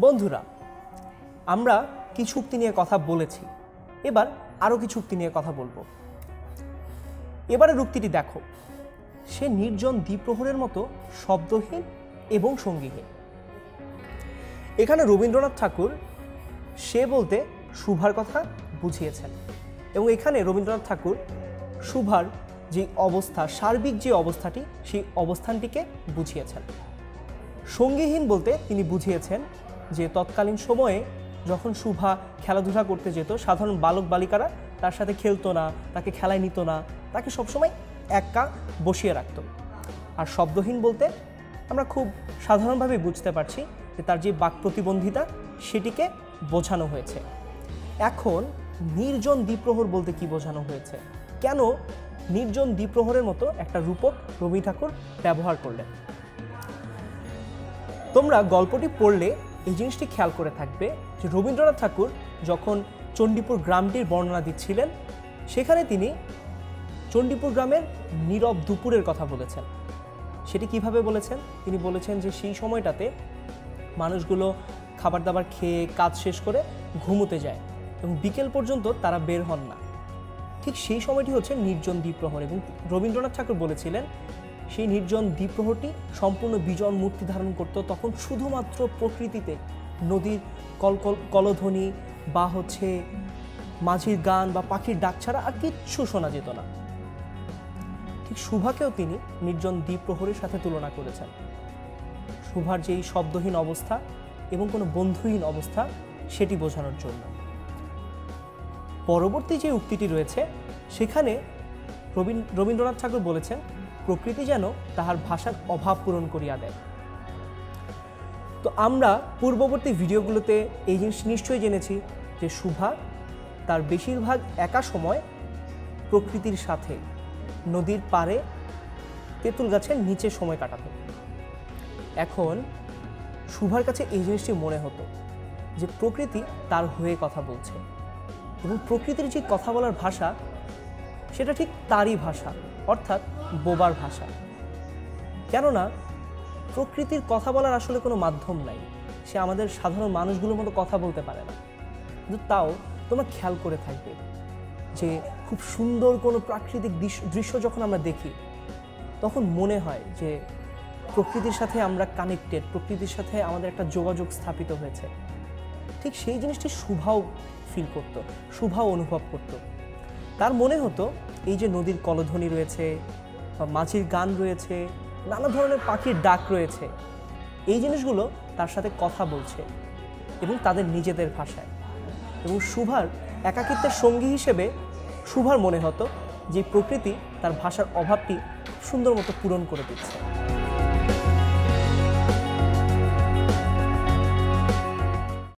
বন্ধুরা, আমরা কিছু উক্তি নিয়ে কথা বলেছি? এবার আরও কিছু উক্তি নিয়ে কথা বলব? এবারের উক্তিটি দেখো। সে নির্জন দ্বীপ্রহরের মতো শব্দহীন এবং সঙ্গীহীন। এখানে রবীন্দ্রনাথ ঠাকুর সে বলতে শুভার কথা বুঝিয়েছেন এবং এখানে রবীন্দ্রনাথ ঠাকুর শুভার যে অবস্থা, সার্বিক যে অবস্থাটি, সেই অবস্থানটিকে বুঝিয়েছেন। সঙ্গীহীন বলতে তিনি বুঝিয়েছেন যে তৎকালীন সময়ে যখন শুভা খেলাধুলা করতে যেত, সাধারণ বালক বালিকারা তার সাথে খেলতো না, তাকে খেলায় নিত না, তাকে সবসময় একা বসিয়ে রাখত। আর শব্দহীন বলতে আমরা খুব সাধারণভাবে বুঝতে পারছি যে তার যে বাক প্রতিবন্ধিতা সেটিকে বোঝানো হয়েছে। এখন নির্জন দ্বীপ্রহর বলতে কি বোঝানো হয়েছে? কেন নির্জন দ্বীপ্রহরের মতো একটা রূপক রবি ঠাকুর ব্যবহার করলেন? তোমরা গল্পটি পড়লে এই জিনিসটি খেয়াল করে থাকবে যে রবীন্দ্রনাথ ঠাকুর যখন চণ্ডীপুর গ্রামটির বর্ণনা দিচ্ছিলেন, সেখানে তিনি চণ্ডীপুর গ্রামের নীরব দুপুরের কথা বলেছেন। সেটি কীভাবে বলেছেন? তিনি বলেছেন যে সেই সময়টাতে মানুষগুলো খাবার দাবার খেয়ে কাজ শেষ করে ঘুমোতে যায় এবং বিকেল পর্যন্ত তারা বের হন না। ঠিক সেই সময়টি হচ্ছে নির্জন দ্বীপ্রহর এবং রবীন্দ্রনাথ ঠাকুর বলেছিলেন সেই নির্জন দ্বীপ্রহরটি সম্পূর্ণ বিজন মূর্তি ধারণ করত। তখন শুধুমাত্র প্রকৃতিতে নদীর কলকল কলধ্বনি বা হচ্ছে মাঝির গান বা পাখির ডাক ছাড়া আর কিচ্ছু শোনা যেত না। ঠিক শুভাকেও তিনি নির্জন দ্বীপ্রহরের সাথে তুলনা করেছেন। শুভার যেই শব্দহীন অবস্থা এবং কোনো বন্ধুহীন অবস্থা সেটি বোঝানোর জন্য। পরবর্তী যে উক্তিটি রয়েছে, সেখানে রবীন্দ্রনাথ ঠাকুর বলেছেন প্রকৃতি যেন তাহার ভাষার অভাব পূরণ করিয়া দেয়। তো আমরা পূর্ববর্তী ভিডিওগুলোতে এই জিনিস নিশ্চয়ই জেনেছি যে শুভা তার বেশিরভাগ একা সময় প্রকৃতির সাথে নদীর পাড়ে তেঁতুল গাছের নিচে সময় কাটাত। এখন শুভার কাছে এই জিনিসটি মনে হতো যে প্রকৃতি তার হয়ে কথা বলছে এবং প্রকৃতির যে কথা বলার ভাষা, সেটা ঠিক তারই ভাষা। অর্থাৎ বোবার ভাষা। কেননা, প্রকৃতির কথা বলার আসলে কোনো মাধ্যম নাই। সে আমাদের সাধারণ মানুষগুলোর মতো কথা বলতে পারে না। কিন্তু তাও তোমরা খেয়াল করে থাকবে যে, খুব সুন্দর কোনো প্রাকৃতিক দৃশ্য যখন আমরা দেখি, তখন মনে হয় যে, প্রকৃতির সাথে আমরা কানেক্টেড প্রকৃতির সাথে আমাদের একটা যোগাযোগ স্থাপিত হয়েছে। ঠিক সেই জিনিসটি শুভাও ফিল করতো, শুভাও অনুভব করত। তার মনে হতো, এই যে নদীর কলধ্বনি রয়েছে বা মাঝির গান রয়েছে, নানা ধরনের পাখির ডাক রয়েছে। এই জিনিসগুলো তার সাথে কথা বলছে এবং তাদের নিজেদের ভাষায়। এবং শুভার একাকিত্বের সঙ্গী হিসেবে শুভার মনে হতো যে প্রকৃতি তার ভাষার অভাবটি সুন্দর মতো পূরণ করে দিচ্ছে।